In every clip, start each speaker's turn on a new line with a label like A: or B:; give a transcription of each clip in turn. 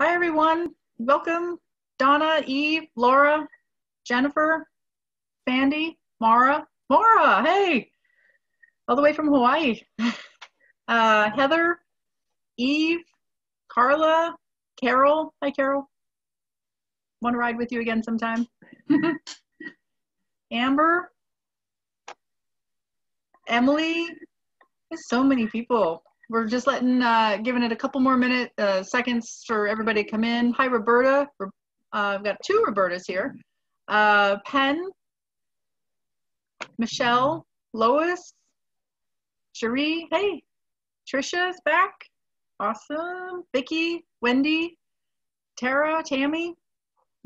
A: Hi, everyone. Welcome, Donna, Eve, Laura, Jennifer, Sandy, Mara. Mara, hey, all the way from Hawaii. Uh, Heather, Eve, Carla, Carol. Hi, Carol. Want to ride with you again sometime? Amber, Emily. There's so many people. We're just letting, uh, giving it a couple more minute uh, seconds for everybody to come in. Hi, Roberta. Uh, I've got two Robertas here. Uh, Penn, Michelle, Lois, Cherie. Hey, Trisha's back. Awesome. Vicky, Wendy, Tara, Tammy.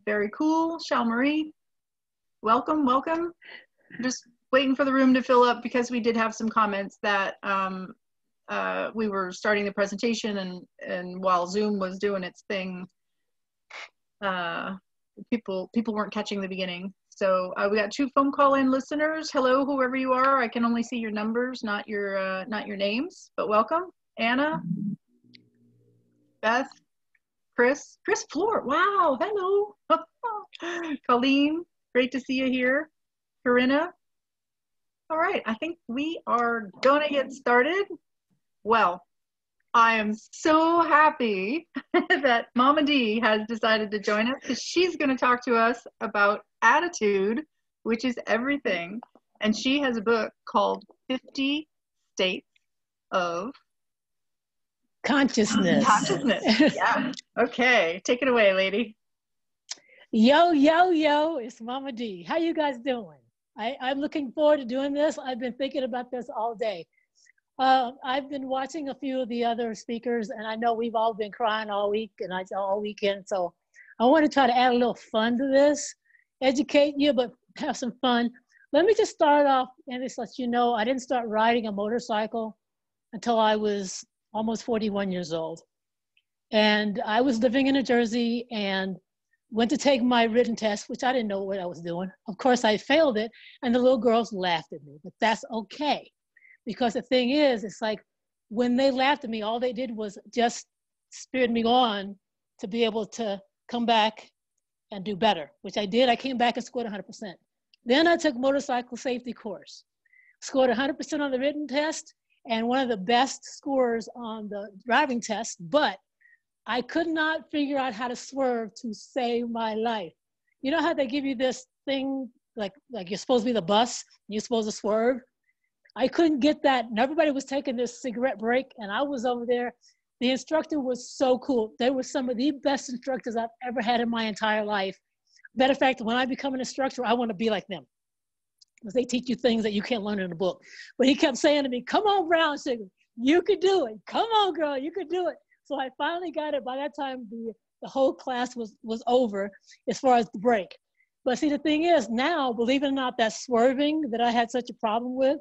A: Very cool. Shell Marie. Welcome, welcome. Just waiting for the room to fill up because we did have some comments that um, uh, we were starting the presentation and, and while Zoom was doing its thing, uh, people people weren't catching the beginning. So uh, we got two phone call in listeners. Hello, whoever you are. I can only see your numbers, not your uh, not your names, but welcome. Anna, Beth, Chris, Chris Floor. Wow, hello. Colleen, great to see you here. Corinna. All right, I think we are gonna get started. Well, I am so happy that Momma D has decided to join us because she's going to talk to us about attitude, which is everything. And she has a book called 50 States of
B: Consciousness.
A: Consciousness. Yeah. okay. Take it away, lady.
B: Yo, yo, yo, it's Momma D. How you guys doing? I, I'm looking forward to doing this. I've been thinking about this all day. Uh, I've been watching a few of the other speakers, and I know we've all been crying all week and I all weekend. So I want to try to add a little fun to this, educate you, but have some fun. Let me just start off and just let you know I didn't start riding a motorcycle until I was almost 41 years old. And I was living in New Jersey and went to take my written test, which I didn't know what I was doing. Of course, I failed it, and the little girls laughed at me, but that's okay because the thing is, it's like when they laughed at me, all they did was just spurred me on to be able to come back and do better, which I did. I came back and scored 100%. Then I took motorcycle safety course, scored 100% on the written test and one of the best scores on the driving test, but I could not figure out how to swerve to save my life. You know how they give you this thing, like, like you're supposed to be the bus, you're supposed to swerve? I couldn't get that. And everybody was taking this cigarette break, and I was over there. The instructor was so cool. They were some of the best instructors I've ever had in my entire life. Matter of fact, when I become an instructor, I want to be like them. Because they teach you things that you can't learn in a book. But he kept saying to me, Come on, Brown Sugar, you could do it. Come on, girl, you could do it. So I finally got it. By that time, the, the whole class was, was over as far as the break. But see, the thing is, now, believe it or not, that swerving that I had such a problem with,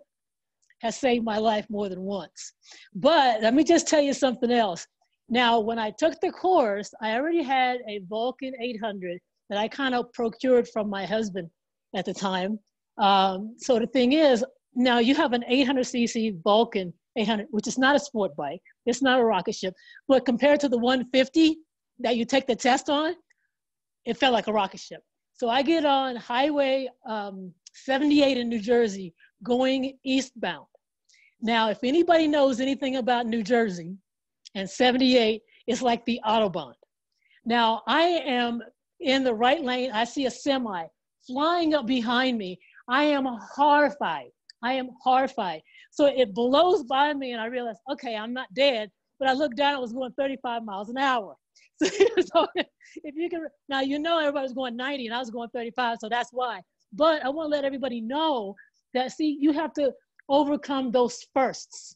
B: has saved my life more than once. But let me just tell you something else. Now, when I took the course, I already had a Vulcan 800 that I kind of procured from my husband at the time. Um, so the thing is, now you have an 800cc Vulcan 800, which is not a sport bike. It's not a rocket ship. But compared to the 150 that you take the test on, it felt like a rocket ship. So I get on Highway um, 78 in New Jersey going eastbound. Now, if anybody knows anything about New Jersey and 78, it's like the Autobahn. Now, I am in the right lane. I see a semi flying up behind me. I am horrified. I am horrified. So it blows by me, and I realize, okay, I'm not dead. But I looked down, it was going 35 miles an hour. So, so if you can, now you know everybody was going 90 and I was going 35, so that's why. But I want to let everybody know that, see, you have to overcome those firsts.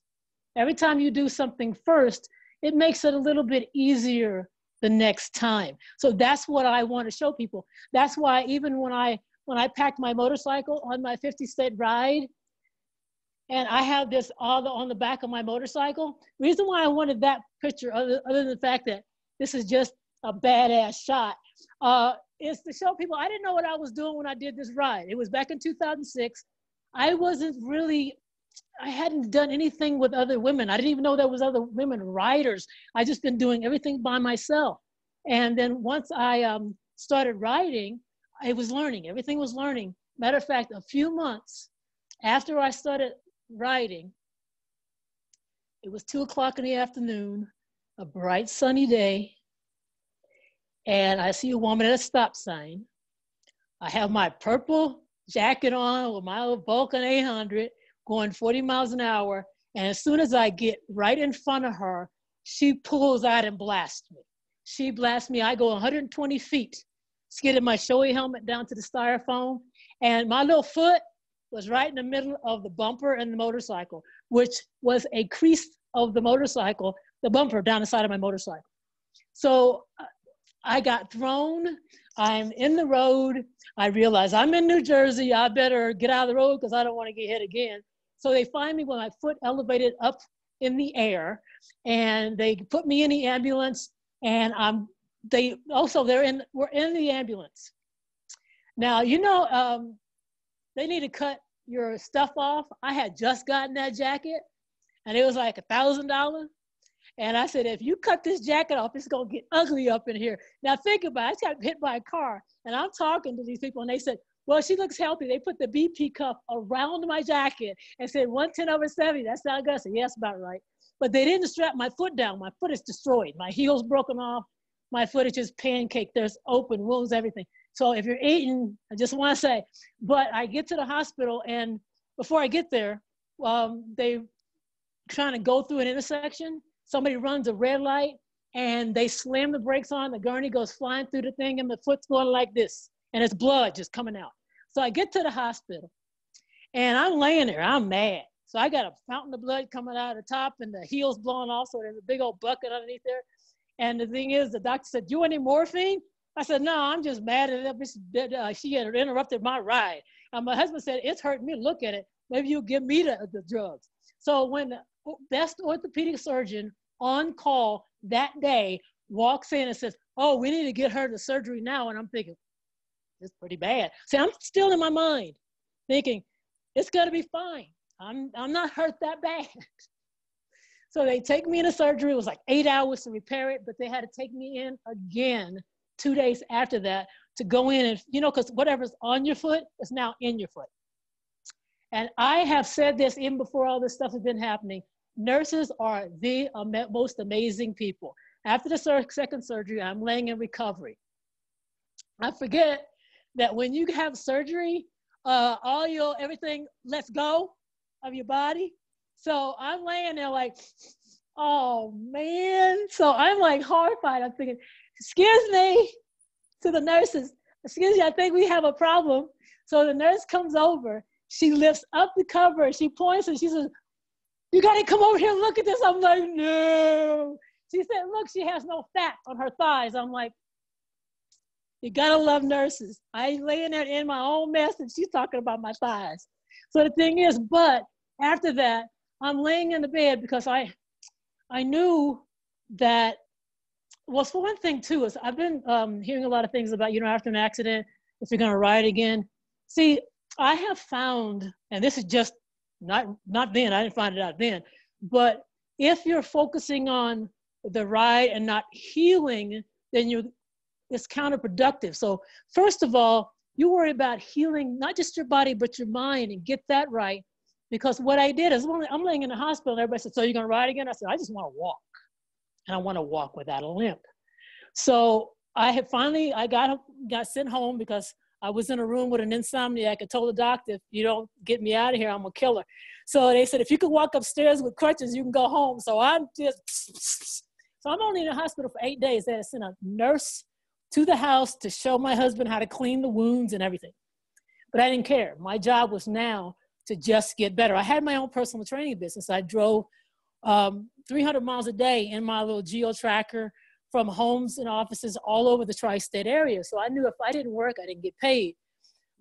B: Every time you do something first, it makes it a little bit easier the next time. So that's what I want to show people. That's why even when I when I packed my motorcycle on my 50 state ride, and I have this all the, on the back of my motorcycle. Reason why I wanted that picture, other, other than the fact that this is just a badass shot, uh, is to show people I didn't know what I was doing when I did this ride. It was back in 2006. I wasn't really, I hadn't done anything with other women. I didn't even know there was other women writers. I just been doing everything by myself. And then once I um, started writing, I was learning. Everything was learning. Matter of fact, a few months after I started writing, it was two o'clock in the afternoon, a bright sunny day, and I see a woman at a stop sign. I have my purple jacket on with my little Vulcan 800 going 40 miles an hour. And as soon as I get right in front of her, she pulls out and blasts me. She blasts me. I go 120 feet, skidded my Shoei helmet down to the styrofoam, and my little foot was right in the middle of the bumper and the motorcycle, which was a crease of the motorcycle, the bumper down the side of my motorcycle. So uh, I got thrown. I'm in the road. I realize I'm in New Jersey. I better get out of the road because I don't want to get hit again. So they find me with my foot elevated up in the air, and they put me in the ambulance. And I'm they also they're in we're in the ambulance. Now you know um, they need to cut your stuff off. I had just gotten that jacket, and it was like a thousand dollars. And I said, if you cut this jacket off, it's gonna get ugly up in here. Now think about it. I got hit by a car, and I'm talking to these people, and they said, well, she looks healthy. They put the BP cuff around my jacket and said 110 over 70. That's not good. I said, yes, about right. But they didn't strap my foot down. My foot is destroyed. My heel's broken off. My foot is just pancake. There's open wounds, everything. So if you're eating, I just want to say, but I get to the hospital and before I get there, um, they trying to go through an intersection. Somebody runs a red light and they slam the brakes on. The gurney goes flying through the thing and the foot's going like this and it's blood just coming out. So I get to the hospital and I'm laying there. I'm mad. So I got a fountain of blood coming out of the top and the heels blowing off. So there's a big old bucket underneath there. And the thing is, the doctor said, "Do you want any morphine?" I said, "No, I'm just mad at it. Uh, she had interrupted my ride." And my husband said, "It's hurting me. Look at it. Maybe you'll give me the, the drugs." So when the best orthopedic surgeon on call that day walks in and says, "Oh, we need to get her to surgery now," and I'm thinking, "It's pretty bad." See, I'm still in my mind thinking, "It's gonna be fine. I'm I'm not hurt that bad." So they take me into surgery. It was like eight hours to repair it, but they had to take me in again two days after that to go in and, you know, because whatever's on your foot is now in your foot. And I have said this even before all this stuff has been happening. Nurses are the most amazing people. After the second surgery, I'm laying in recovery. I forget that when you have surgery, uh, all your everything lets go of your body. So I'm laying there like, oh man. So I'm like horrified. I'm thinking, excuse me to the nurses, excuse me, I think we have a problem. So the nurse comes over, she lifts up the cover, she points and she says, You gotta come over here and look at this. I'm like, no. She said, Look, she has no fat on her thighs. I'm like, You gotta love nurses. I laying there in my own mess and she's talking about my thighs. So the thing is, but after that, I'm laying in the bed because I I knew that well for one thing too is I've been um, hearing a lot of things about you know after an accident if you're to ride again. See, I have found, and this is just not not then I didn't find it out then, but if you're focusing on the ride and not healing, then you it's counterproductive. So first of all, you worry about healing not just your body but your mind and get that right because what I did is I'm laying in the hospital and everybody said, So you're going to ride again? I said, I just want to walk. And I want to walk without a limp. So I had finally, I got, got sent home because I was in a room with an insomniac. I told the doctor, if you don't get me out of here, I'm a killer. So they said, if you could walk upstairs with crutches, you can go home. So I'm just, so I'm only in the hospital for eight days. They had to send a nurse to the house to show my husband how to clean the wounds and everything. But I didn't care. My job was now to just get better. I had my own personal training business. I drove um, 300 miles a day in my little geo tracker from homes and offices all over the tri-state area. So I knew if I didn't work, I didn't get paid.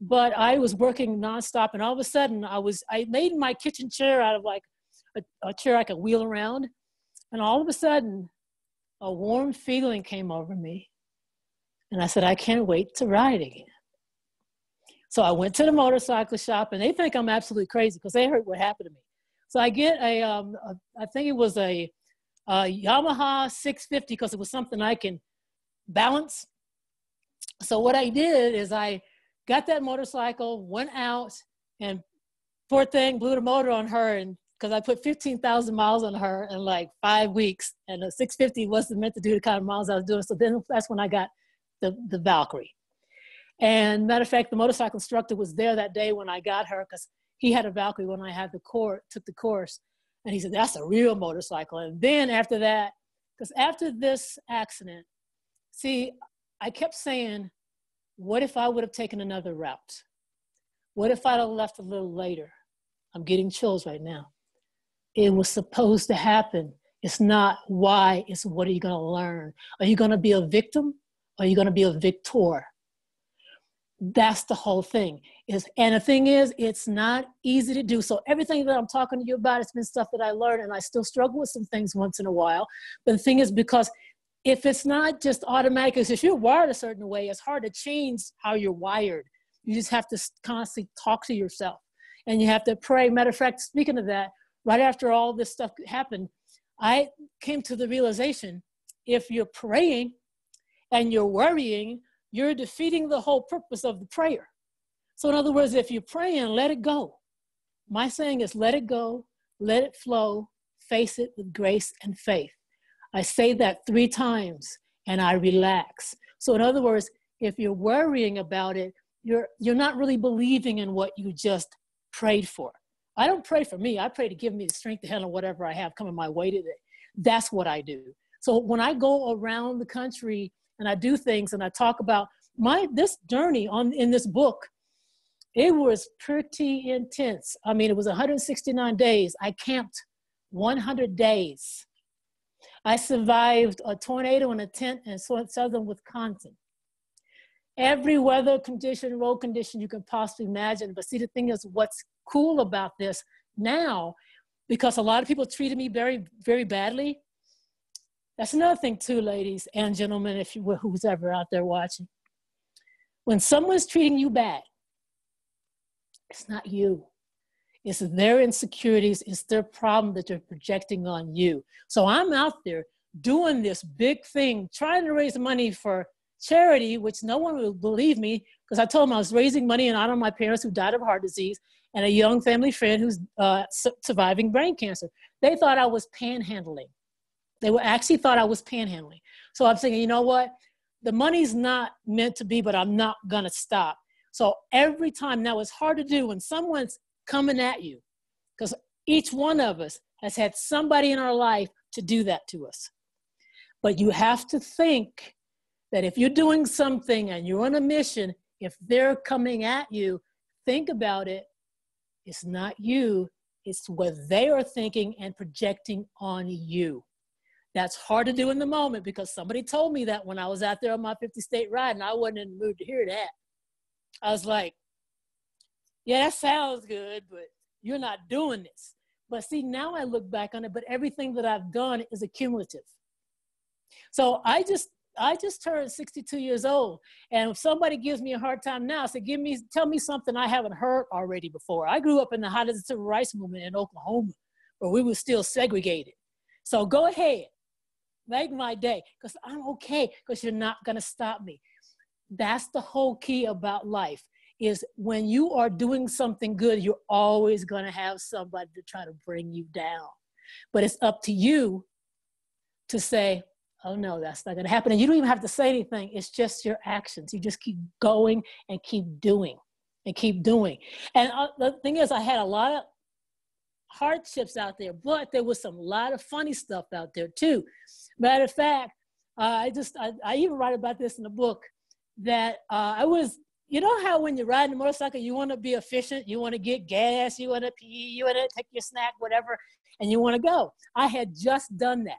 B: But I was working nonstop, and all of a sudden, I was I made my kitchen chair out of like a, a chair I could wheel around, and all of a sudden, a warm feeling came over me, and I said, I can't wait to ride again. So I went to the motorcycle shop and they think I'm absolutely crazy because they heard what happened to me. So I get a, um, a I think it was a, a Yamaha 650 because it was something I can balance. So what I did is I got that motorcycle, went out, and poor thing blew the motor on her, and because I put 15,000 miles on her in like five weeks, and a 650 wasn't meant to do the kind of miles I was doing. So then that's when I got the, the Valkyrie. And matter of fact, the motorcycle instructor was there that day when I got her because he had a Valkyrie when I had the course, took the course. And he said, that's a real motorcycle. And then after that, because after this accident, see, I kept saying, what if I would have taken another route? What if I'd have left a little later? I'm getting chills right now. It was supposed to happen. It's not why, it's what are you going to learn? Are you going to be a victim? Are you going to be a victor? That's the whole thing. Is and the thing is, it's not easy to do. So everything that I'm talking to you about, it's been stuff that I learned, and I still struggle with some things once in a while. But the thing is, because if it's not just automatic, if you're wired a certain way, it's hard to change how you're wired. You just have to constantly talk to yourself and you have to pray. Matter of fact, speaking of that, right after all this stuff happened, I came to the realization if you're praying and you're worrying, you're defeating the whole purpose of the prayer. So, in other words, if you're praying, let it go. My saying is let it go, let it flow, face it with grace and faith. I say that three times and I relax. So, in other words, if you're worrying about it, you're, you're not really believing in what you just prayed for. I don't pray for me. I pray to give me the strength to handle whatever I have coming my way today. That's what I do. So when I go around the country and I do things and I talk about my this journey on in this book, it was pretty intense. I mean, it was 169 days. I camped 100 days. I survived a tornado in a tent in southern Wisconsin. Every weather condition, road condition you can possibly imagine. But see, the thing is, what's cool about this now, because a lot of people treated me very, very badly. That's another thing, too, ladies and gentlemen, if you were who's ever out there watching. When someone's treating you bad, it's not you. It's their insecurities, it's their problem that they're projecting on you. So I'm out there doing this big thing, trying to raise money for charity, which no one will believe me because I told them I was raising money in honor of my parents who died of heart disease and a young family friend who's uh, su- surviving brain cancer. They thought I was panhandling. They were actually thought I was panhandling. So I'm thinking, you know what? The money's not meant to be, but I'm not gonna stop. So every time now it's hard to do when someone's coming at you because each one of us has had somebody in our life to do that to us. But you have to think that if you're doing something and you're on a mission, if they're coming at you, think about it. It's not you, it's what they are thinking and projecting on you. That's hard to do in the moment because somebody told me that when I was out there on my 50 state ride and I wasn't in the mood to hear that. I was like, yeah, that sounds good, but you're not doing this. But see, now I look back on it, but everything that I've done is accumulative. So I just I just turned 62 years old. And if somebody gives me a hard time now, say, give me, tell me something I haven't heard already before. I grew up in the height of the civil rights movement in Oklahoma, where we were still segregated. So go ahead, make my day, because I'm okay, because you're not gonna stop me. That's the whole key about life is when you are doing something good, you're always going to have somebody to try to bring you down. But it's up to you to say, oh no, that's not going to happen. And you don't even have to say anything. It's just your actions. You just keep going and keep doing and keep doing. And uh, the thing is, I had a lot of hardships out there, but there was some lot of funny stuff out there too. Matter of fact, uh, I just I, I, even write about this in the book that uh, I was you know how when you're riding a motorcycle, you want to be efficient, you want to get gas, you want to pee, you want to take your snack, whatever, and you want to go. I had just done that,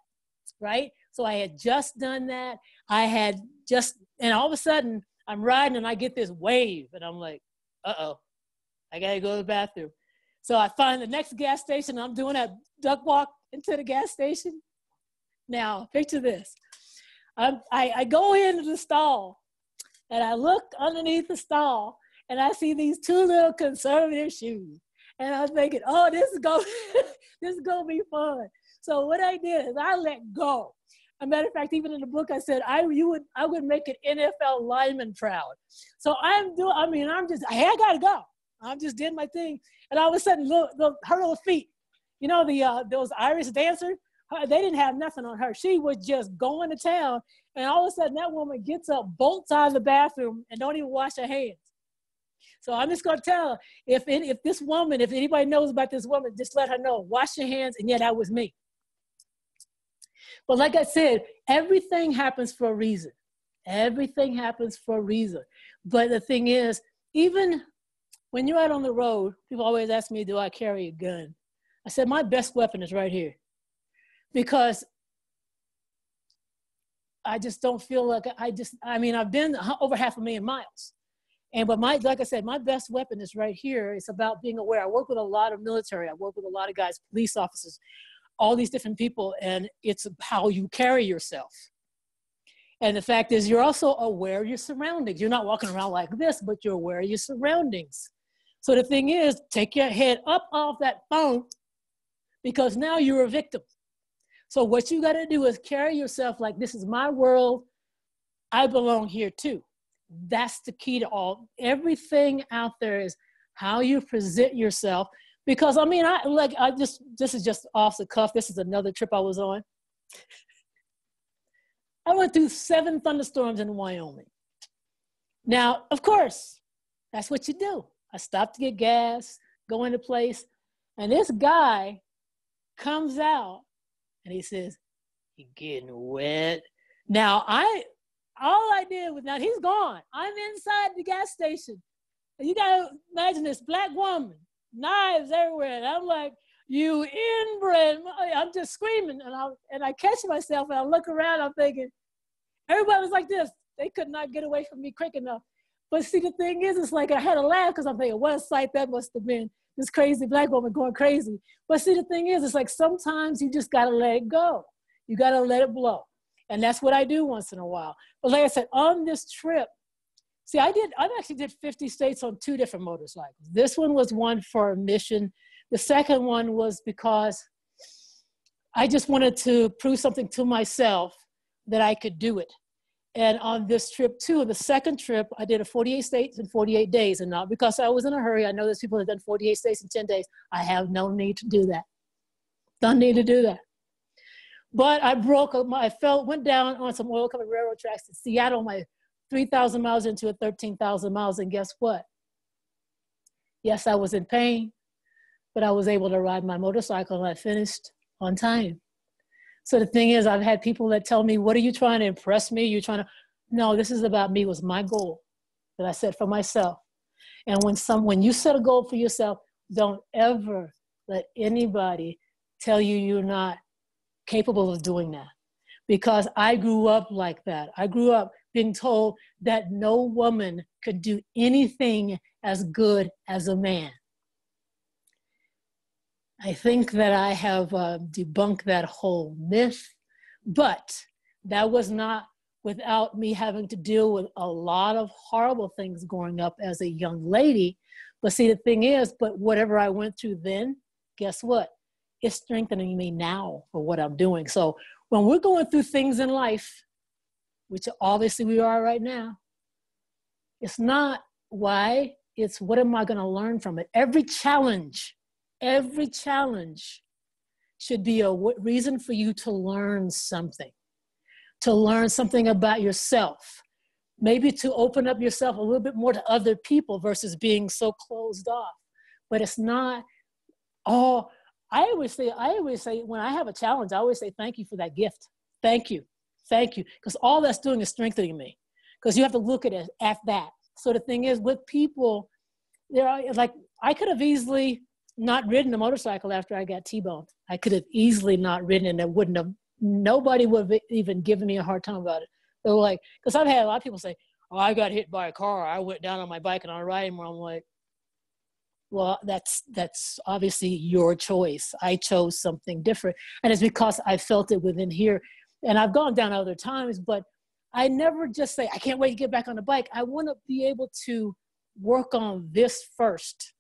B: right? So I had just done that. I had just, and all of a sudden I'm riding and I get this wave, and I'm like, uh oh, I gotta go to the bathroom. So I find the next gas station. I'm doing a duck walk into the gas station. Now, picture this. I, I go into the stall and I look underneath the stall and I see these two little conservative shoes. And I'm thinking, oh, this is going this is gonna be fun. So what I did is I let go. A matter of fact, even in the book, I said I you would I would make an NFL lineman proud. So I'm doing. I mean, I'm just hey, I gotta go. I'm just did my thing, and all of a sudden, look, the, her little feet. You know the uh, those Irish dancers. They didn't have nothing on her. She was just going to town, and all of a sudden, that woman gets up, bolts out of the bathroom, and don't even wash her hands. So I'm just gonna tell her if if this woman, if anybody knows about this woman, just let her know. Wash your hands, and yeah, that was me. But like I said, everything happens for a reason. Everything happens for a reason. But the thing is, even when you're out on the road, people always ask me, Do I carry a gun? I said, My best weapon is right here. Because I just don't feel like I just, I mean, I've been over half a million miles. And but my, like I said, my best weapon is right here. It's about being aware. I work with a lot of military. I work with a lot of guys, police officers all these different people, and it's how you carry yourself. And the fact is, you're also aware of your surroundings. You're not walking around like this, but you're aware of your surroundings. So the thing is, take your head up off that phone because now you're a victim. So what you got to do is carry yourself like this is my world. I belong here too. That's the key to all. Everything out there is how you present yourself because I mean, I like I just this is just off the cuff. This is another trip I was on. I went through seven thunderstorms in Wyoming. Now, of course, that's what you do. I stopped to get gas, go into place, and this guy comes out and he says, "You getting wet?" Now I, all I did was now he's gone. I'm inside the gas station. You gotta imagine this black woman knives everywhere. And I'm like, you inbred. I'm just screaming. And I, and I catch myself and I look around. I'm thinking, everybody was like this. They could not get away from me quick enough. But see, the thing is, it's like I had a laugh because I'm thinking, what a sight that must have been. This crazy black woman going crazy. But see, the thing is, it's like sometimes you just got to let it go. You got to let it blow. And that's what I do once in a while. But like I said, on this trip, See, I did, I actually did 50 states on two different motorcycles. This one was one for a mission. The second one was because I just wanted to prove something to myself that I could do it. And on this trip too, the second trip, I did a 48 states in 48 days. And not because I was in a hurry. I know there's people that have done 48 states in 10 days. I have no need to do that. Don't need to do that. But I broke, I fell, went down on some oil covered railroad tracks in Seattle. My 3,000 miles into a 13,000 miles, and guess what? Yes, I was in pain, but I was able to ride my motorcycle and I finished on time. So the thing is, I've had people that tell me, What are you trying to impress me? You're trying to, no, this is about me, was my goal that I set for myself. And when some when you set a goal for yourself, don't ever let anybody tell you you're not capable of doing that. Because I grew up like that. I grew up being told that no woman could do anything as good as a man. I think that I have uh, debunked that whole myth, but that was not without me having to deal with a lot of horrible things growing up as a young lady. But see, the thing is, but whatever I went through then, guess what? It's strengthening me now for what I'm doing. So when we're going through things in life, which obviously we are right now. It's not why, it's what am I going to learn from it? Every challenge, every challenge should be a reason for you to learn something, to learn something about yourself, maybe to open up yourself a little bit more to other people versus being so closed off. But it's not, all. I always say, I always say, when I have a challenge, I always say, thank you for that gift. Thank you. Thank you. Because all that's doing is strengthening me. Because you have to look at it at that. So the thing is, with people, there are like I could have easily not ridden a motorcycle after I got T-boned. I could have easily not ridden and it wouldn't have nobody would have even given me a hard time about it. They were like, because I've had a lot of people say, Oh, I got hit by a car. I went down on my bike and I'm riding where I'm like, well, that's that's obviously your choice. I chose something different. And it's because I felt it within here and I've gone down other times, but I never just say, I can't wait to get back on the bike. I want to be able to work on this first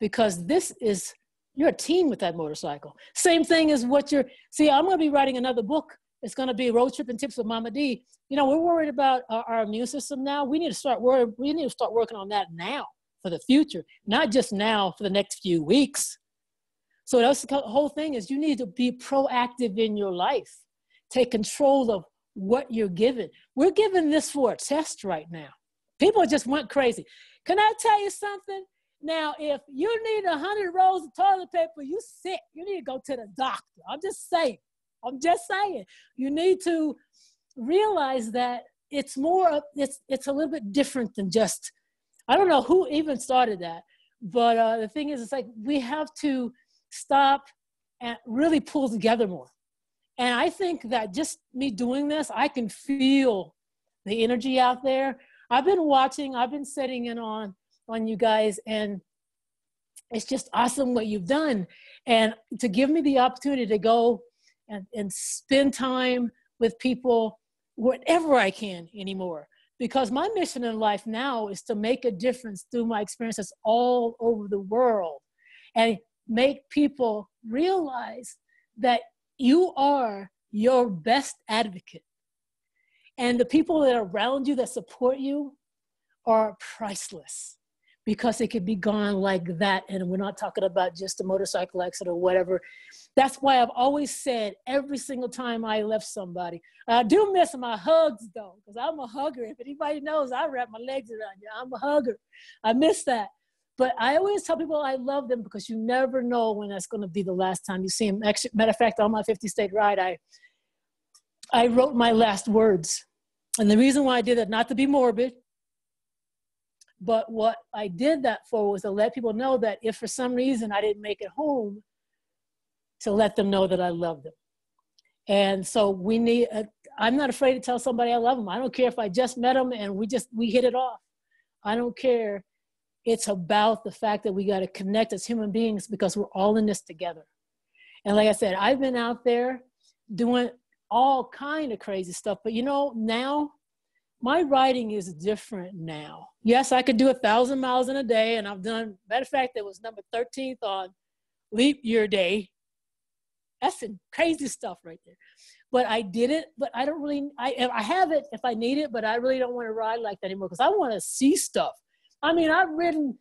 B: because this is, you're a team with that motorcycle. Same thing as what you're, see, I'm going to be writing another book it's going to be road trip and tips with Momma D. You know, we're worried about our, our immune system now. We need to start work. We need to start working on that now for the future, not just now for the next few weeks. So that's the whole thing is you need to be proactive in your life. Take control of what you're given. We're given this for a test right now. People just went crazy. Can I tell you something? Now, if you need a hundred rolls of toilet paper, you sick. You need to go to the doctor. I'm just saying. I'm just saying. You need to realize that it's more. It's it's a little bit different than just. I don't know who even started that, but uh, the thing is, it's like we have to stop and really pull together more. And I think that just me doing this, I can feel the energy out there. I've been watching. I've been sitting in on on you guys and it's just awesome what you've done. And to give me the opportunity to go and, and spend time with people wherever i can anymore. Because my mission in life now is to make a difference through my experiences all over the world and make people realize that you are your best advocate. And the people that are around you that support you are priceless because it could be gone like that. And we're not talking about just a motorcycle accident or whatever. That's why I've always said every single time I left somebody, I do miss my hugs though, because I'm a hugger. If anybody knows, I wrap my legs around you. I'm a hugger. I miss that. But I always tell people I love them because you never know when that's going to be the last time you see them. Actually, matter of fact, on my 50 state ride, I I wrote my last words. And the reason why I did that, not to be morbid, but what I did that for was to let people know that if for some reason I didn't make it home, to let them know that I love them. And so we need, i I'm not afraid to tell somebody I love them. I don't care if I just met them and we just, we hit it off. I don't care. It's about the fact that we got to connect as human beings because we're all in this together. And like I said, I've been out there doing all kind of crazy stuff, but you know, now my writing is different now. Yes, I could do a thousand miles in a day, and I've done. Matter of fact, it was number 13th on leap year day. That's some crazy stuff right there. But I did it. But I don't really. I I have it if I need it, but I really don't want to ride like that anymore because I want to see stuff. I mean, I've ridden.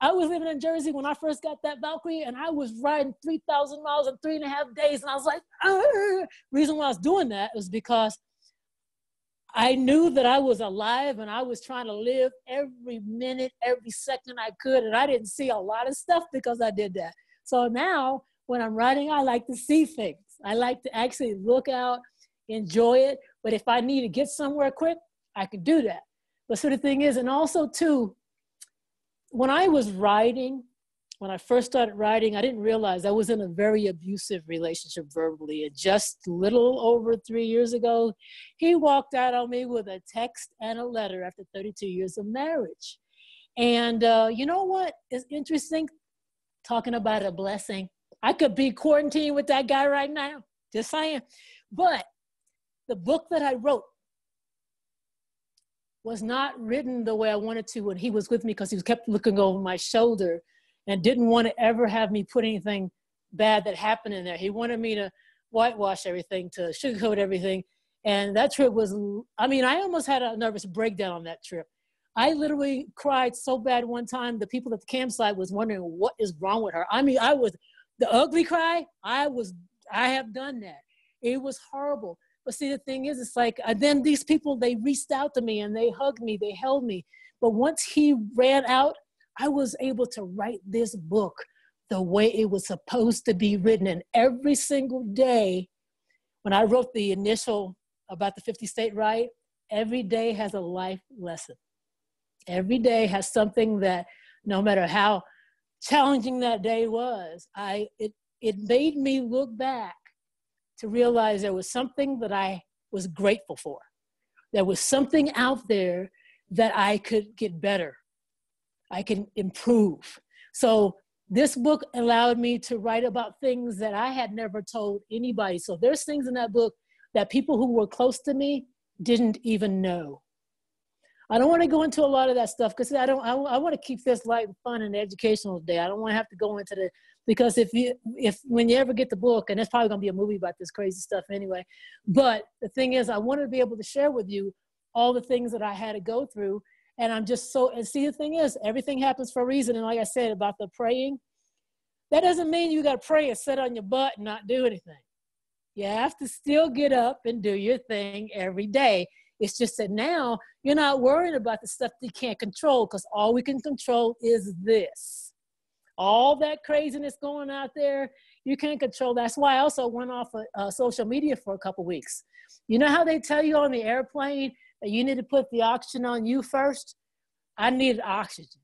B: I was living in Jersey when I first got that Valkyrie, and I was riding 3,000 miles in three and a half days, and I was like, Arr! reason why I was doing that was because I knew that I was alive and I was trying to live every minute, every second I could. And I didn't see a lot of stuff because I did that. So now when I'm writing, I like to see things. I like to actually look out, enjoy it. But if I need to get somewhere quick, I can do that. But so the thing is, and also too, when I was writing, when I first started writing, I didn't realize I was in a very abusive relationship verbally. And just little over three years ago, he walked out on me with a text and a letter after 32 years of marriage. And uh, you know what is interesting? Talking about a blessing. I could be quarantined with that guy right now, just saying. But the book that I wrote was not written the way I wanted to when he was with me because he was kept looking over my shoulder and didn't want to ever have me put anything bad that happened in there. He wanted me to whitewash everything, to sugarcoat everything. And that trip was, I mean, I almost had a nervous breakdown on that trip. I literally cried so bad one time, the people at the campsite was wondering what is wrong with her. I mean, I was, the ugly cry, I was, I have done that. It was horrible. But see, the thing is, it's like, uh, then these people, they reached out to me and they hugged me, they held me. But once he ran out, I was able to write this book the way it was supposed to be written. And every single day, when I wrote the initial about the 50 state right, every day has a life lesson. Every day has something that no matter how challenging that day was, I it it made me look back to realize there was something that I was grateful for. There was something out there that I could get better I can improve. So this book allowed me to write about things that I had never told anybody. So there's things in that book that people who were close to me didn't even know. I don't want to go into a lot of that stuff because I don't. I, I want to keep this light and fun and educational day. I don't want to have to go into the because if you if when you ever get the book and it's probably gonna be a movie about this crazy stuff anyway. But the thing is, I wanted to be able to share with you all the things that I had to go through, and I'm just so. And see, the thing is, everything happens for a reason. And like I said about the praying, that doesn't mean you got to pray and sit on your butt and not do anything. You have to still get up and do your thing every day. It's just that now you're not worrying about the stuff that you can't control because all we can control is this. All that craziness going out there, you can't control. That's why I also went off of uh, social media for a couple weeks. You know how they tell you on the airplane you need to put the oxygen on you first? I needed oxygen.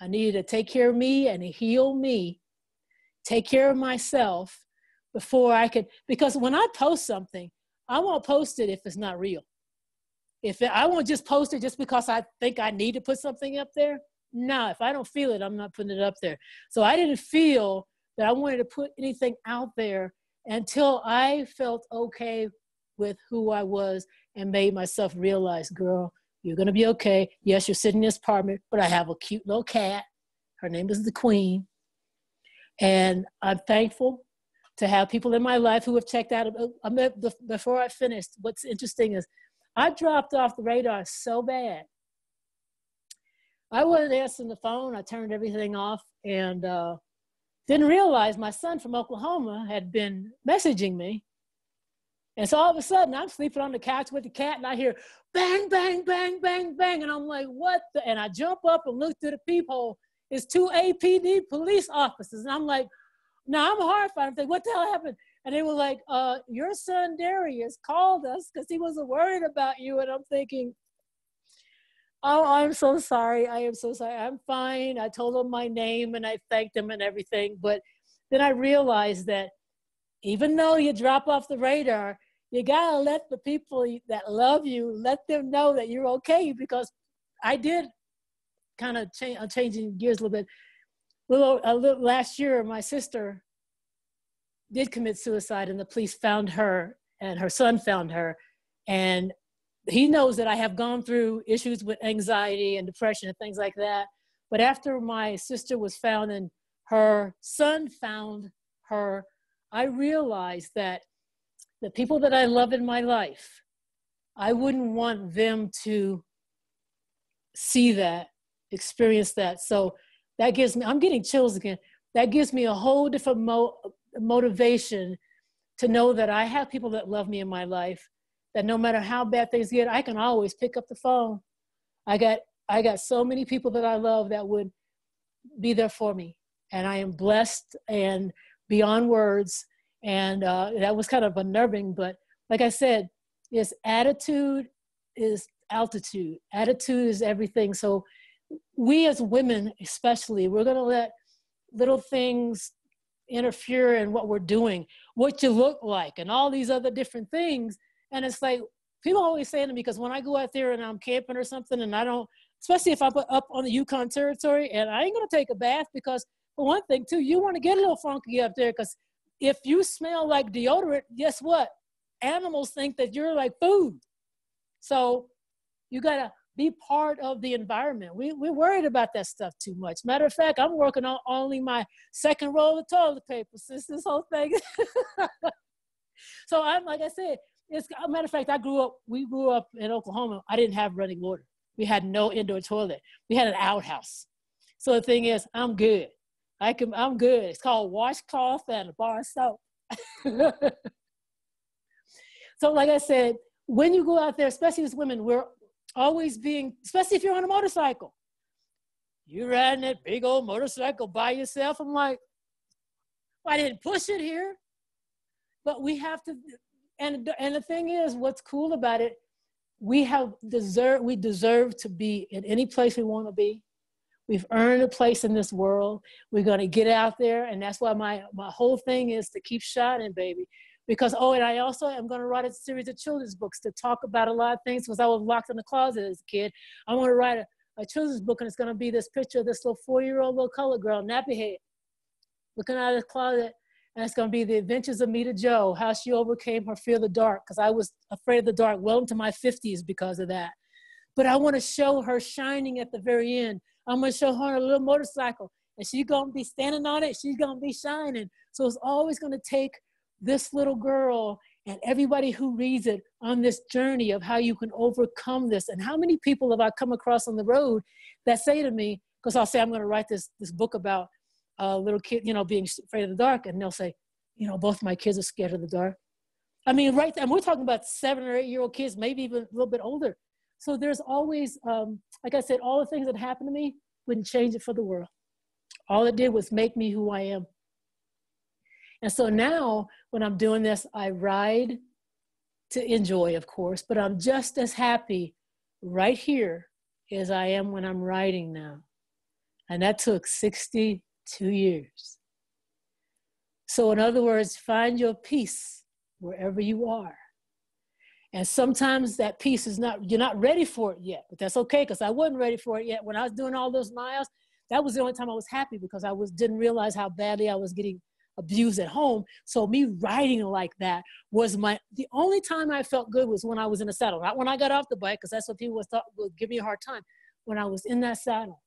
B: I needed to take care of me and heal me, take care of myself before I could. Because when I post something, I won't post it if it's not real. If it, I won't just post it just because I think I need to put something up there. No, if I don't feel it, I'm not putting it up there. So I didn't feel that I wanted to put anything out there until I felt okay with who I was and made myself realize, girl, you're gonna be okay. Yes, you're sitting in this apartment, but I have a cute little cat. Her name is the Queen. And I'm thankful to have people in my life who have checked out. Of before I finished, what's interesting is I dropped off the radar so bad. I wasn't answering the phone. I turned everything off and uh, didn't realize my son from Oklahoma had been messaging me. And so all of a sudden, I'm sleeping on the couch with the cat, and I hear bang, bang, bang, bang, bang. And I'm like, what? The? And I jump up and look through the peephole. It's two APD police officers. And I'm like, now I'm horrified. I'm like, what the hell happened? And they were like, uh, your son Darius called us because he wasn't worried about you. And I'm thinking, oh, I'm so sorry. I am so sorry. I'm fine. I told him my name and I thanked him and everything. But then I realized that even though you drop off the radar, you gotta let the people that love you let them know that you're okay because I did kind of change. I'm changing gears a little bit. Little, a little last year, my sister did commit suicide and the police found her and her son found her and he knows that i have gone through issues with anxiety and depression and things like that but after my sister was found and her son found her i realized that the people that i love in my life i wouldn't want them to see that experience that so that gives me i'm getting chills again that gives me a whole different mo- motivation to know that I have people that love me in my life, that no matter how bad things get, I can always pick up the phone. I got I got so many people that I love that would be there for me. And I am blessed and beyond words. And uh, that was kind of unnerving, but like I said, yes, attitude is altitude. Attitude is everything. So we as women, especially, we're gonna let little things interfere in what we're doing, what you look like, and all these other different things. And it's like people always say to me because when I go out there and I'm camping or something, and I don't, especially if I'm up on the Yukon territory, and I ain't gonna take a bath because for one thing too, you want to get a little funky up there because if you smell like deodorant, guess what? Animals think that you're like food. So you gotta be part of the environment. We, we're worried about that stuff too much. Matter of fact, I'm working on only my second roll of toilet paper since this whole thing. so I'm like I said, it's a matter of fact, I grew up, we grew up in Oklahoma. I didn't have running water. We had no indoor toilet. We had an outhouse. So the thing is, I'm good. I can, I'm good. It's called washcloth and a bar of soap. so like I said, when you go out there, especially as women, we're always being, especially if you're on a motorcycle. You're riding that big old motorcycle by yourself. I'm like, well, I didn't push it here. But we have to, and, and the thing is, what's cool about it, we have deserve, we deserve to be in any place we want to be. We've earned a place in this world. We're going to get out there. And that's why my, my whole thing is to keep shining, baby because oh and i also am going to write a series of children's books to talk about a lot of things because i was locked in the closet as a kid i want to write a, a children's book and it's going to be this picture of this little four-year-old little colored girl nappy head looking out of the closet and it's going to be the adventures of Mita Jo, how she overcame her fear of the dark, because I was afraid of the dark well into my 50s because of that. but I want to show her shining at the very end. I'm to show her a little motorcycle and she's to be standing on it. She's to be shining. So it's always to take this little girl and everybody who reads it on this journey of how you can overcome this. And how many people have I come across on the road that say to me, because I'll say, I'm to write this, this book about a little kid, you know, being afraid of the dark. And they'll say, you know, both my kids are scared of the dark. I mean, right, and we're talking about seven or eight year old kids, maybe even a little bit older. So there's always, um, like I said, all the things that happened to me wouldn't change it for the world. All it did was make me who I am. And so now when I'm doing this, I ride to enjoy, of course, but I'm just as happy right here as I am when I'm riding now. And that took 62 years. So, in other words, find your peace wherever you are. And sometimes that peace is not, you're not ready for it yet, but that's okay because I wasn't ready for it yet. When I was doing all those miles, that was the only time I was happy because I was didn't realize how badly I was getting abused at home. So me riding like that was my the only time I felt good was when I was in the saddle. Not when I got off the bike, because that's what people thought would give me a hard time. When I was in that saddle.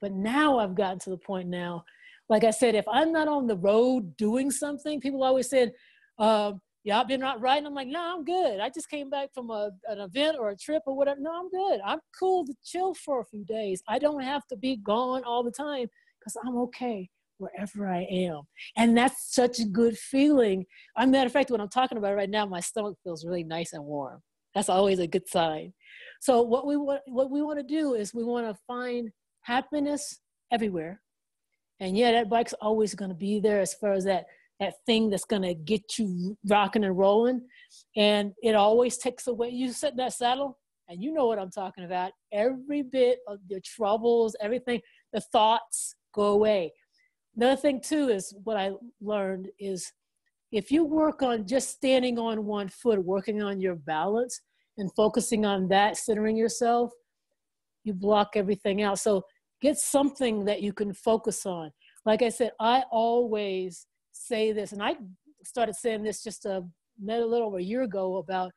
B: But now I've gotten to the point now, like I said, if I'm not on the road doing something, people always said, uh, I've been not riding. I'm like, no, I'm good. I just came back from a, an event or a trip or whatever. No, I'm good. I'm cool to chill for a few days. I don't have to be gone all the time because I'm okay wherever I am. And that's such a good feeling. As a matter of fact, when I'm talking about it right now, my stomach feels really nice and warm. That's always a good sign. So what we want, what we want to do is we want to find happiness everywhere. And yeah, that bike's always going to be there as far as that that thing that's going to get you rocking and rolling. And it always takes away, you sit in that saddle, and you know what I'm talking about. Every bit of your troubles, everything, the thoughts go away. Another thing, too, is what I learned is if you work on just standing on one foot, working on your balance and focusing on that, centering yourself, you block everything out. So get something that you can focus on. Like I said, I always say this, and I started saying this just a, a little over a year ago about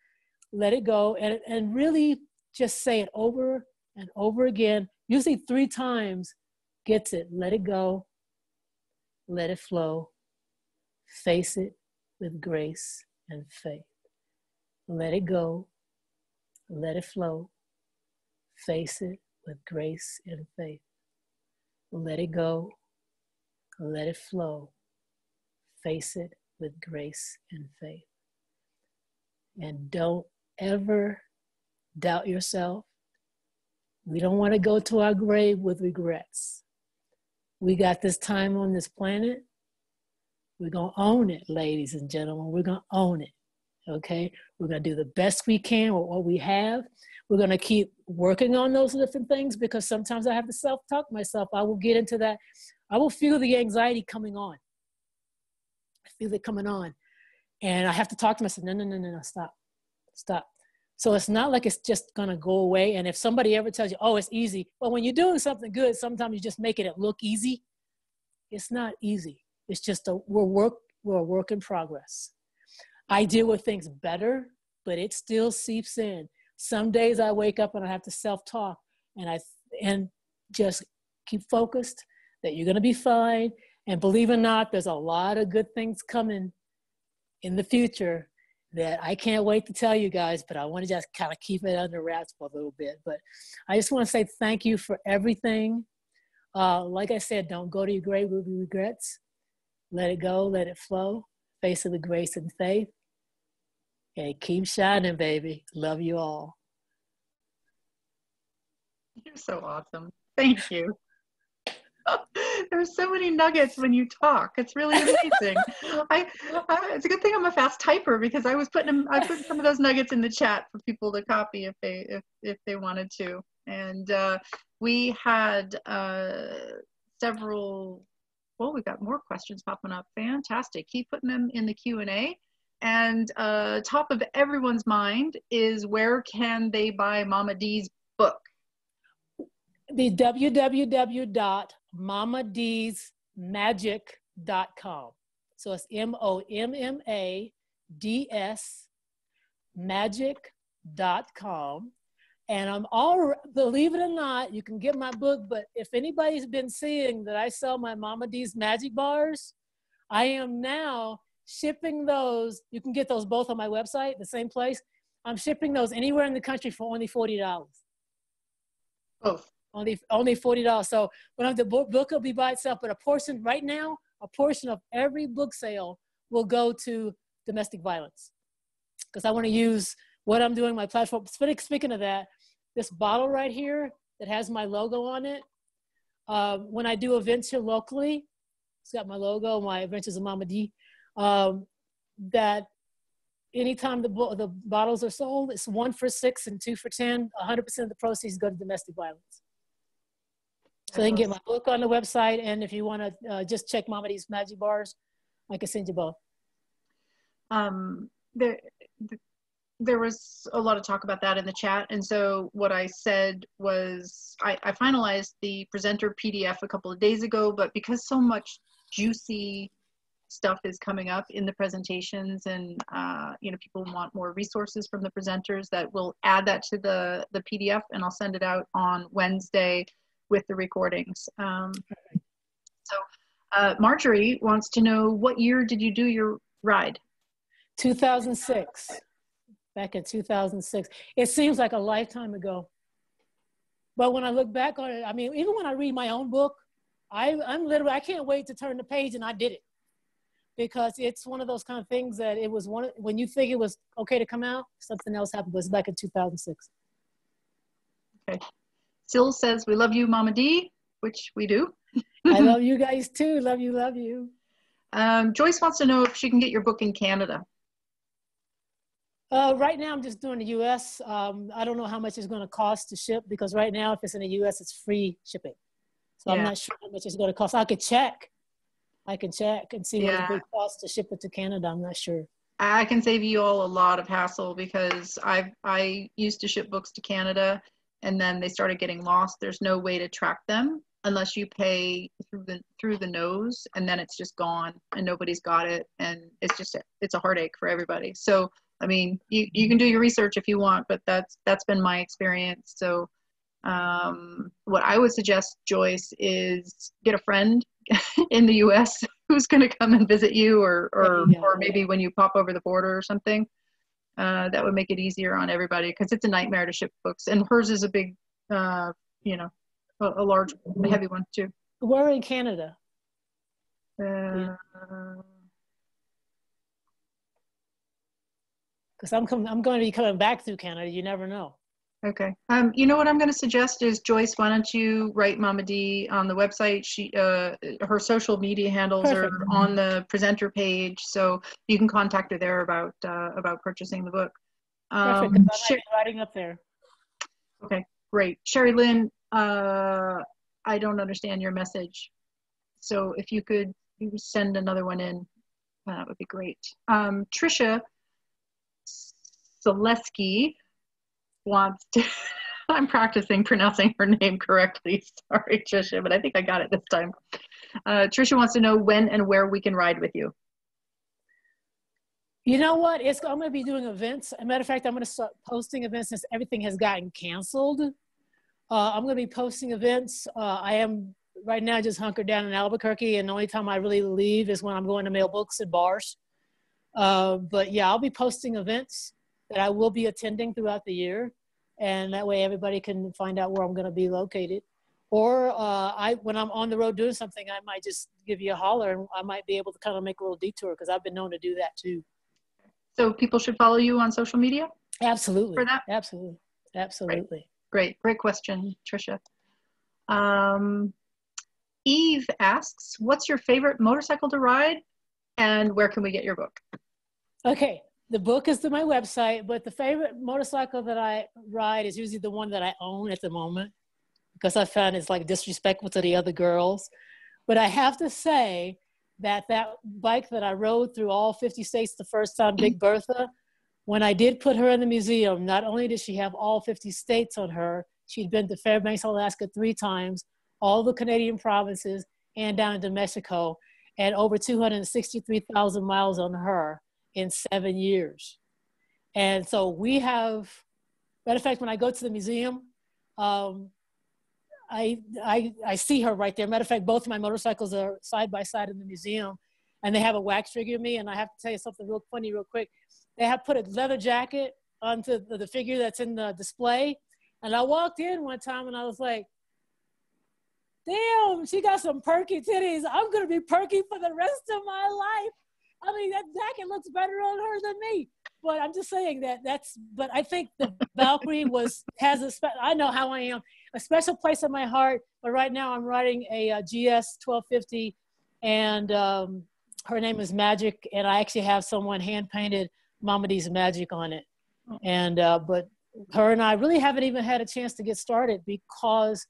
B: let it go and, and really just say it over and over again, usually three times, gets it. Let it go, let it flow, face it with grace and faith. Let it go, let it flow, face it with grace and faith. Let it go, let it flow, face it with grace and faith. And don't ever doubt yourself. We don't want to go to our grave with regrets. We got this time on this planet. We're going to own it, ladies and gentlemen. We're going to own it. Okay? We're going to do the best we can with what we have. We're going to keep working on those different things because sometimes I have to self talk myself. I will get into that. I will feel the anxiety coming on feel it coming on. And I have to talk to myself, no, no, no, no, no, stop, stop. So it's not like it's just gonna go away. And if somebody ever tells you, oh, it's easy, well, when you're doing something good, sometimes you just making it look easy. It's not easy. It's just a we're work we're a work in progress. I deal with things better, but it still seeps in. Some days I wake up and I have to self-talk and I and just keep focused that you're gonna be fine and believe it or not, there's a lot of good things coming in the future that I can't wait to tell you guys, but I want to just kind of keep it under wraps for a little bit. But I just want to say thank you for everything. Uh, like I said, don't go to your grave with regrets. Let it go, let it flow. Face of the grace and faith. And keep shining, baby. Love you all.
A: You're so awesome. Thank you. There's so many nuggets when you talk. It's really amazing. I, I, it's a good thing I'm a fast typer because I was putting them, I put some of those nuggets in the chat for people to copy if they if if they wanted to. And uh, we had uh, several. Well, we've got more questions popping up. Fantastic. Keep putting them in the Q and A. And uh, top of everyone's mind is where can they buy Momma D's book?
B: The www mommadsmagic.com. So it's M O M M A D S magic.com. And I'm all, believe it or not, you can get my book, but if anybody's been seeing that I sell my Momma D's magic bars, I am now shipping those. You can get those both on my website, the same place. I'm shipping those anywhere in the country for only $40.
A: Both.
B: Only, only $40. So when the book, book will be by itself, but a portion right now, a portion of every book sale will go to domestic violence. Because I want to use what I'm doing, my platform. Speaking of that, this bottle right here that has my logo on it, um, when I do events here locally, it's got my logo, my Adventures of Momma D, um, that anytime the, the bottles are sold, it's one for six and two for 10, 100% of the proceeds go to domestic violence. So they can get my book on the website, and if you want to uh, just check Momma D's Magic Bars, I can send you both.
A: Um, there, there was a lot of talk about that in the chat. And so what I said was I, I, finalized the presenter PDF a couple of days ago, but because so much juicy stuff is coming up in the presentations and uh, you know people want more resources from the presenters that will add that to the the PDF and I'll send it out on Wednesday with the recordings. Um, so uh, Marjorie wants to know what year did you do your ride?
B: 2006 back in 2006. It seems like a lifetime ago. But when I look back on it, I mean, even when I read my own book, I, I'm literally, I can't wait to turn the page and I did it. Because it's one of those kind of things that it was one, when you think it was okay to come out, something else happened. It was back in 2006.
A: Okay. Syl says, we love you, Momma D, which we do.
B: I love you guys too. Love you, love you.
A: Um, Joyce wants to know if she can get your book in Canada.
B: Uh, right now, I'm just doing the U.S. Um, I don't know how much it's going to cost to ship because right now, if it's in the U.S., it's free shipping. So yeah. I'm not sure how much it's going to cost. I could check. I can check and see yeah. what it would cost to ship it to Canada. I'm not sure.
A: I can save you all a lot of hassle because I've I used to ship books to Canada, and then they started getting lost. There's no way to track them unless you pay through the through the nose, and then it's just gone and nobody's got it, and it's just it's a heartache for everybody. So I mean, you, you can do your research if you want, but that's that's been my experience. So um, what I would suggest, Joyce, is get a friend in the U.S. who's going to come and visit you, or or yeah. or maybe when you pop over the border or something. Uh, that would make it easier on everybody because it's a nightmare to ship books, and hers is a big, uh, you know, a, a large, a heavy one too.
B: We're in Canada.
A: Uh, yeah
B: because I'm coming. I'm going to be coming back through Canada. You never know.
A: Okay. Um, you know what I'm going to suggest is Joyce. Why don't you write Momma D on the website? She, uh, her social media handles Perfect. are on the presenter page, so you can contact her there about uh, about purchasing the book.
B: Um, Perfect. I'm writing up there.
A: Okay, great. Sherry Lynn, uh, I don't understand your message, so if you could send another one in, that would be great. Um, Trisha Zaleski wants to, I'm practicing pronouncing her name correctly. Sorry, Trisha, but I think I got it this time. Uh, Trisha wants to know when and where we can ride with you.
B: You know what? It's, I'm going to be doing events. As a matter of fact, I'm going to start posting events since everything has gotten canceled. Uh, I'm going to be posting events. Uh, I am right now just hunkered down in Albuquerque, and the only time I really leave is when I'm going to mail books at bars. Uh, but yeah, I'll be posting events that I will be attending throughout the year. And that way everybody can find out where I'm going to be located. Or uh, I, when I'm on the road doing something, I might just give you a holler and I might be able to kind of make a little detour because I've been known to do that too.
A: So people should follow you on social media?
B: Absolutely. For that? Absolutely. Absolutely.
A: Great. Great, Great question, Tricia. Um, Eve asks, what's your favorite motorcycle to ride and where can we get your book?
B: Okay, the book is to my website, but the favorite motorcycle that I ride is usually the one that I own at the moment because I found it's like disrespectful to the other girls. But I have to say that that bike that I rode through all 50 states the first time, Big Bertha, when I did put her in the museum, not only did she have all 50 states on her, she'd been to Fairbanks, Alaska three times, all the Canadian provinces, and down into Mexico, and over 263,000 miles on her in seven years. And so we have Matter of fact, when I go to the museum, um, I, I, I see her right there. Matter of fact, both of my motorcycles are side by side in the museum and they have a wax figure of me. And I have to tell you something real funny, real quick. They have put a leather jacket onto the, the figure that's in the display. And I walked in one time and I was like, damn, she got some perky titties. I'm going to be perky for the rest of my life. I mean, that jacket looks better on her than me. But I'm just saying that that's, but I think the Valkyrie was, has a, spe- I know how I am, a special place in my heart. But right now I'm riding a, a GS 1250 and um, her name is Magic. And I actually have someone hand painted Momma D's Magic on it. Oh. And, uh, but her and I really haven't even had a chance to get started because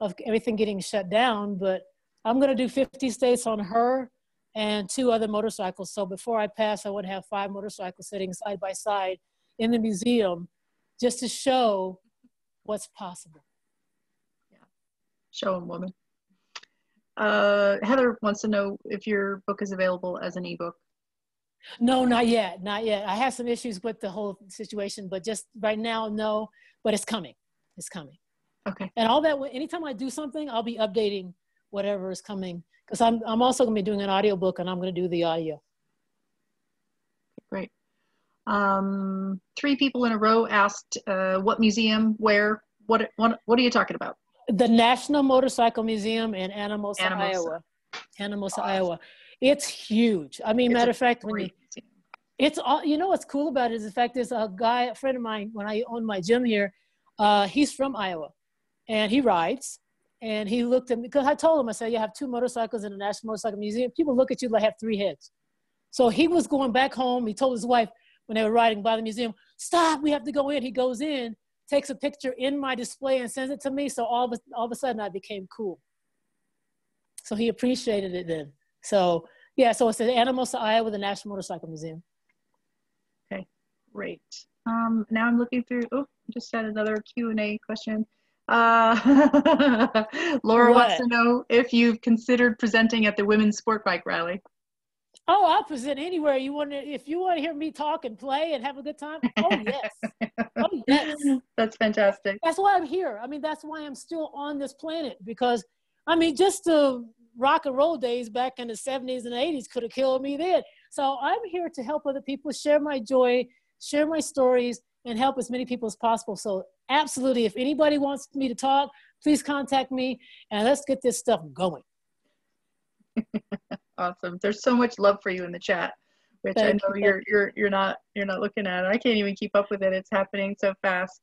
B: of everything getting shut down. But I'm going to do 50 states on her and two other motorcycles. So before I pass, I would have five motorcycles sitting side by side in the museum just to show what's possible.
A: Yeah, show them, woman. Uh, Heather wants to know if your book is available as an ebook.
B: No, not yet, not yet. I have some issues with the whole situation, but just right now, no. But it's coming. It's coming.
A: Okay.
B: And all that. Anytime I do something, I'll be updating whatever is coming because I'm, I'm also going to be doing an audio book and I'm going to do the audio.
A: Great. Um, three people in a row asked uh, what museum, where, what, what, what are you talking about?
B: The National Motorcycle Museum in Anamosa, Anamosa. Iowa. Anamosa, awesome. Iowa. It's huge. I mean, it's matter of fact, when you, it's all, you know what's cool about it is the fact is a guy, a friend of mine, when I owned my gym here, uh, he's from Iowa and he rides and he looked at me because I told him, I said, You have two motorcycles in the National Motorcycle Museum. People look at you like have three heads. So he was going back home. He told his wife when they were riding by the museum, Stop, we have to go in. He goes in, takes a picture in my display, and sends it to me. So all of, a, all of a sudden, I became cool. So he appreciated it then. So, yeah, so it's at Anamosa, Iowa, the National Motorcycle Museum.
A: Okay, great. Um, now I'm looking through, oh, just had another Q&A question. Uh, Laura what? wants to know if you've considered presenting at the Women's Sport Bike Rally.
B: Oh, I'll present anywhere you want to. If you want to hear me talk and play and have a good time, oh yes, oh yes.
A: That's fantastic.
B: That's why I'm here. I mean, that's why I'm still on this planet because, I mean, just the rock and roll days back in the 70s and 80s could have killed me then. So I'm here to help other people share my joy, share my stories, and help as many people as possible. So absolutely, if anybody wants me to talk, please contact me and let's get this stuff going.
A: awesome. There's so much love for you in the chat, which Thank I know you. you're you're you're not you're not looking at. I can't even keep up with it. It's happening so fast.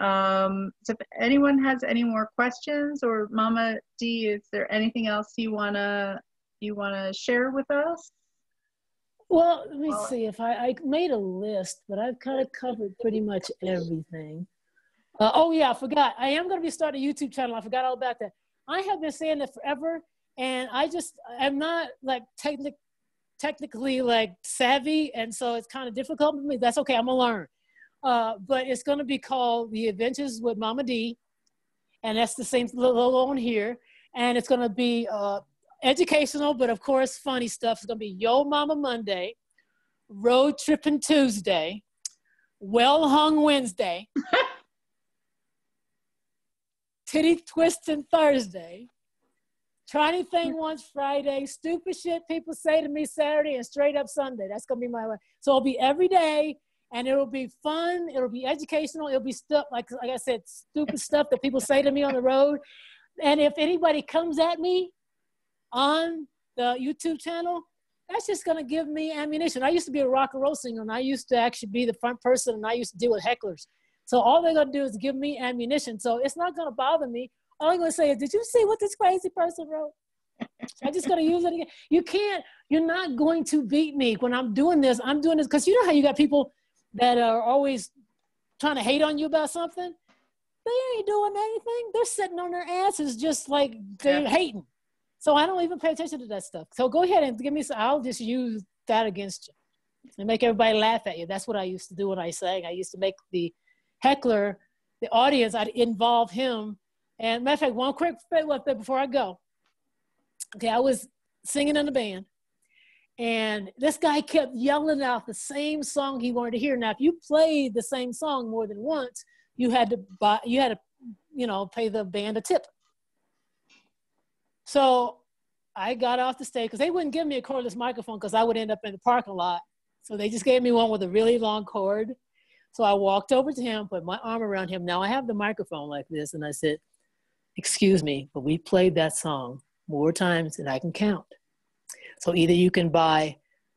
A: Um, so if anyone has any more questions or Momma D, is there anything else you wanna you wanna share with us?
B: Well, let me well, see if I, I made a list, but I've kind of covered pretty much everything. Uh, oh yeah, I forgot. I am going to be starting a YouTube channel. I forgot all about that. I have been saying that forever, and I just I'm not like technic technically like savvy, and so it's kind of difficult for me. That's okay. I'm gonna learn. Uh, but it's going to be called The Adventures with Momma D, and that's the same little on here. And it's going to be uh, educational, but of course, funny stuff. It's going to be Yo Mama Monday, Road Tripping Tuesday, Well Hung Wednesday, Titty Twisting Thursday, Try anything once Friday, stupid shit people say to me Saturday, and straight up Sunday. That's going to be my way. So it'll be every day. And it'll be fun. It'll be educational. It'll be stuff like, like I said, stupid stuff that people say to me on the road. And if anybody comes at me on the YouTube channel, that's just going to give me ammunition. I used to be a rock and roll singer, and I used to actually be the front person, and I used to deal with hecklers. So all they're to do is give me ammunition. So it's not going to bother me. All I'm to say is, did you see what this crazy person wrote? I'm just to use it again. You can't, you're not going to beat me when I'm doing this. I'm doing this because you know how you got people that are always trying to hate on you about something? They ain't doing anything. They're sitting on their asses just like they're yeah. hating. So I don't even pay attention to that stuff. So go ahead and give me some, I'll just use that against you and make everybody laugh at you. That's what I used to do when I sang. I used to make the heckler, the audience, I'd involve him. And matter of fact, one quick there before I go. Okay, I was singing in the band, and this guy kept yelling out the same song he wanted to hear. Now, if you played the same song more than once, you had to buy, you had to, you know, pay the band a tip. So I got off the stage because they wouldn't give me a cordless microphone because I would end up in the parking lot. So they just gave me one with a really long cord. So I walked over to him, put my arm around him. Now I have the microphone like this, and I said, Excuse me, but we played that song more times than I can count. So either you can buy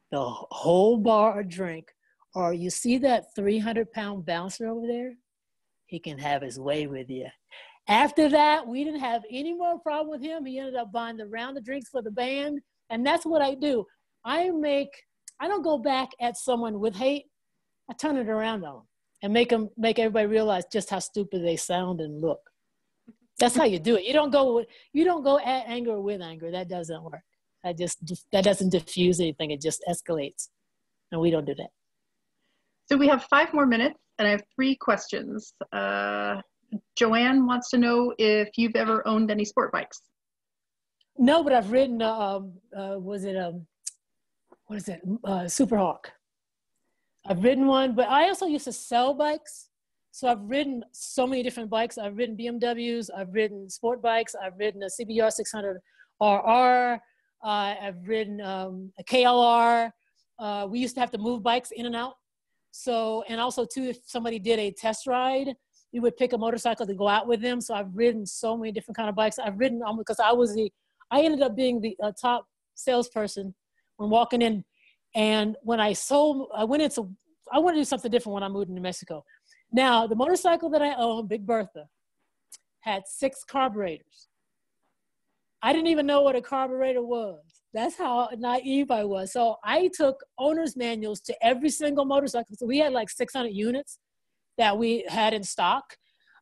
B: the whole bar of drink, or you see that 300 pound bouncer over there? He can have his way with you. After that, we didn't have any more problem with him. He ended up buying the round of drinks for the band. And that's what I do. I make, I don't go back at someone with hate. I turn it around on them and make them, make everybody realize just how stupid they sound and look. That's how you do it. You don't go with, you don't go at anger with anger. That doesn't work. That just that doesn't diffuse anything. It just escalates, and we don't do that.
A: So we have five more minutes, and I have three questions. Uh, Joanne wants to know if you've ever owned any sport bikes.
B: No, but I've ridden. Um, uh, was it um, what is it? Uh, Superhawk. I've ridden one, but I also used to sell bikes. So I've ridden so many different bikes. I've ridden BMWs, I've ridden sport bikes, I've ridden a CBR 600 RR, uh, I've ridden um, a KLR. Uh, we used to have to move bikes in and out. So, and also too, if somebody did a test ride, you would pick a motorcycle to go out with them. So I've ridden so many different kind of bikes. I've ridden um, because I was the, I ended up being the uh, top salesperson when walking in. And when I sold, I went into, I want to do something different when I moved to New Mexico. Now, the motorcycle that I own, Big Bertha, had six carburetors. I didn't even know what a carburetor was. That's how naive I was. So I took owner's manuals to every single motorcycle. So we had like 600 units that we had in stock.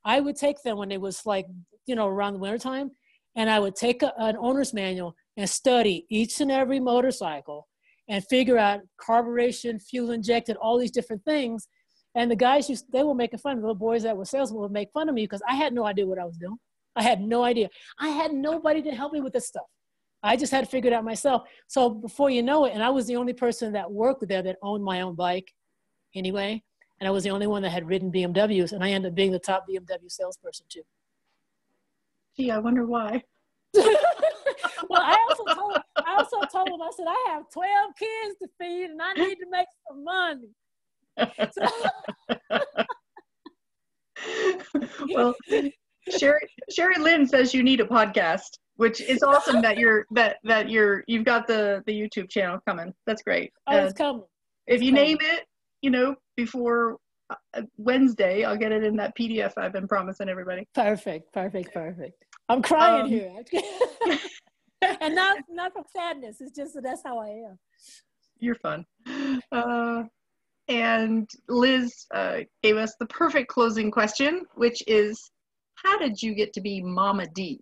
B: I would take them when it was like, you know, around the wintertime, and I would take a, an owner's manual and study each and every motorcycle and figure out carburation, fuel injected, all these different things and the guys, used, they were making fun of the boys that were salesmen would make fun of me because I had no idea what I was doing. I had no idea. I had nobody to help me with this stuff. I just had to figure it out myself. So before you know it, and I was the only person that worked there that owned my own bike anyway. And I was the only one that had ridden BMWs, and I ended up being the top BMW salesperson too.
A: Gee, I wonder why.
B: well, I also told I also told him I said I have twelve kids to feed and I need to make some money.
A: well, Sherry Sherry Lynn says you need a podcast, which is awesome that you're that that you're you've got the the YouTube channel coming. That's great.
B: Oh, it's uh, coming.
A: If you name it, you know, before uh, Wednesday, I'll get it in that PDF I've been promising everybody.
B: Perfect, perfect, perfect. I'm crying um, here, and not not from sadness. It's just that that's how I am.
A: You're fun. Uh, and Liz uh, gave us the perfect closing question, which is How did you get to be Momma D?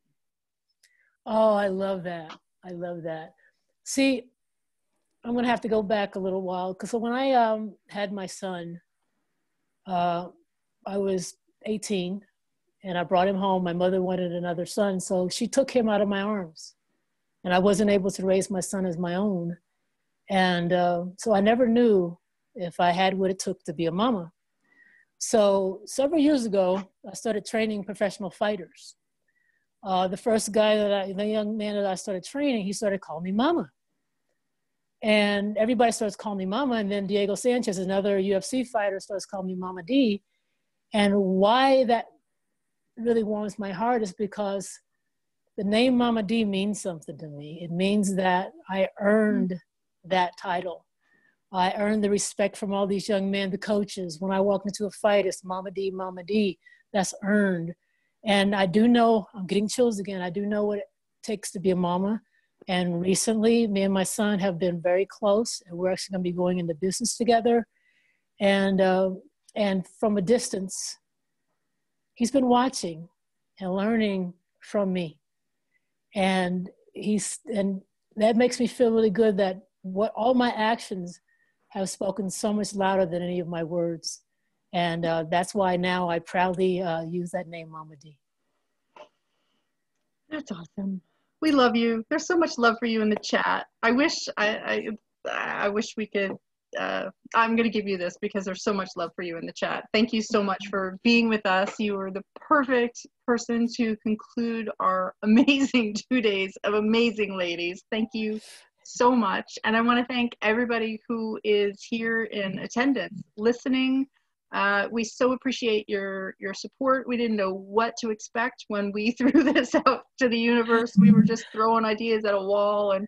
B: Oh, I love that. I love that. See, I'm going to have to go back a little while because when I um, had my son, uh, I was 18 and I brought him home. My mother wanted another son, so she took him out of my arms. And I wasn't able to raise my son as my own. And uh, so I never knew if I had what it took to be a mama. So several years ago, I started training professional fighters. Uh, the first guy that I, the young man that I started training, he started calling me mama. And everybody starts calling me mama. And then Diego Sanchez, another UFC fighter, starts calling me Momma D. And why that really warms my heart is because the name Momma D means something to me. It means that I earned mm-hmm. that title. I earned the respect from all these young men, the coaches. When I walk into a fight, it's Momma D, Momma D. That's earned. And I do know, I'm getting chills again. I do know what it takes to be a mama. And recently, me and my son have been very close, and we're actually going to be going into business together. And uh, and from a distance, he's been watching and learning from me, and he's and that makes me feel really good that what all my actions have spoken so much louder than any of my words. And uh, that's why now I proudly uh, use that name, Momma D.
A: That's awesome. We love you. There's so much love for you in the chat. I wish I, I, I wish we could uh, I'm going to give you this because there's so much love for you in the chat. Thank you so much for being with us. You are the perfect person to conclude our amazing two days of amazing ladies. Thank you so much. And I want to thank everybody who is here in attendance, listening, uh, we so appreciate your your support. We didn't know what to expect when we threw this out to the universe. We were just throwing ideas at a wall and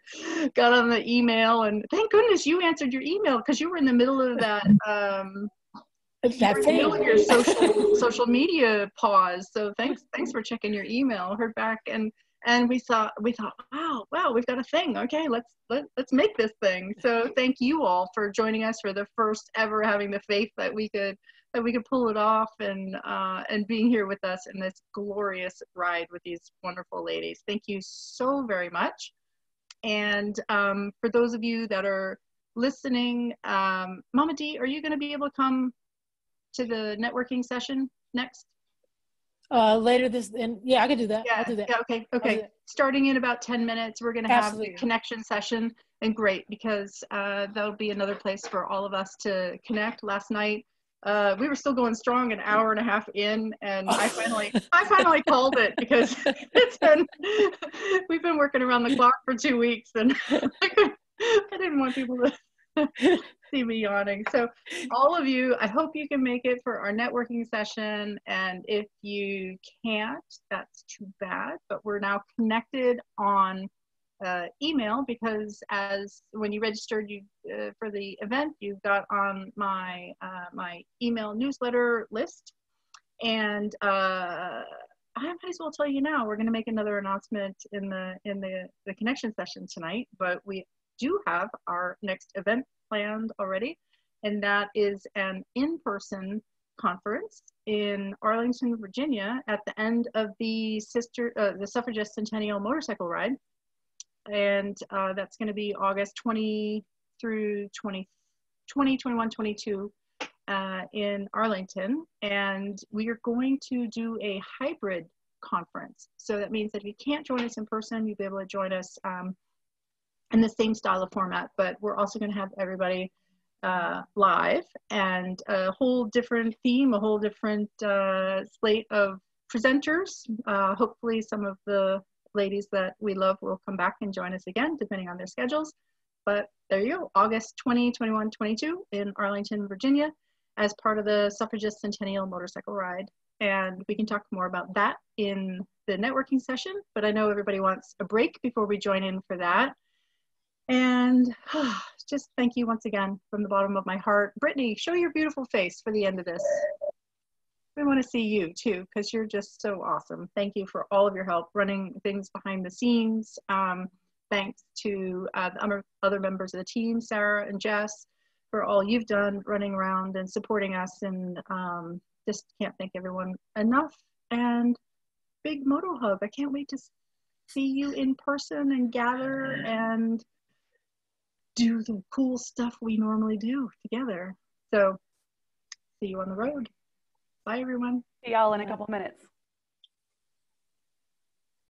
A: got on the email. And thank goodness you answered your email because you were in the middle of that. Um,
B: that's
A: it. Your social social media pause. So thanks thanks for checking your email. Heard back and and we saw we thought wow wow we've got a thing. Okay let's let, let's make this thing. So thank you all for joining us for the first ever having the faith that we could that we could pull it off and uh, and being here with us in this glorious ride with these wonderful ladies. Thank you so very much. And um, for those of you that are listening um, Momma D are you going to be able to come to the networking session next
B: uh, later this, and yeah, I could do that.
A: Yeah,
B: I'll do that.
A: yeah okay, okay. Starting in about 10 minutes, we're going to have the connection session. And great, because uh, that'll be another place for all of us to connect. Last night, uh, we were still going strong an hour and a half in, and I finally, I finally called it because it's been, we've been working around the clock for two weeks, and I didn't want people to see me yawning. So, all of you, I hope you can make it for our networking session. And if you can't, that's too bad. But we're now connected on uh, email because as when you registered you uh, for the event, you got on my uh, my email newsletter list, and uh, I might as well tell you now. We're going to make another announcement in the in the the connection session tonight, but we do have our next event planned already, and that is an in-person conference in Arlington, Virginia, at the end of the sister uh, the suffragist centennial motorcycle ride, and uh, that's going to be August 20 through 20, 20 21, 22 uh, in Arlington, and we are going to do a hybrid conference. So that means that if you can't join us in person, you'll be able to join us um, in the same style of format, but we're also going to have everybody uh, live and a whole different theme, a whole different uh, slate of presenters. Uh, hopefully, some of the ladies that we love will come back and join us again, depending on their schedules. But there you go, August 20, 21, 22 in Arlington, Virginia, as part of the Suffragist Centennial Motorcycle Ride. And we can talk more about that in the networking session, but I know everybody wants a break before we join in for that. And just thank you once again from the bottom of my heart. Brittany, show your beautiful face for the end of this. We want to see you too, because you're just so awesome. Thank you for all of your help running things behind the scenes. Um, thanks to uh, the other members of the team, Sarah and Jess, for all you've done running around and supporting us. And um, just can't thank everyone enough. And big Moto Hub, I can't wait to see you in person and gather and do the cool stuff we normally do together. So see you on the road. Bye, everyone.
C: See y'all in a couple minutes.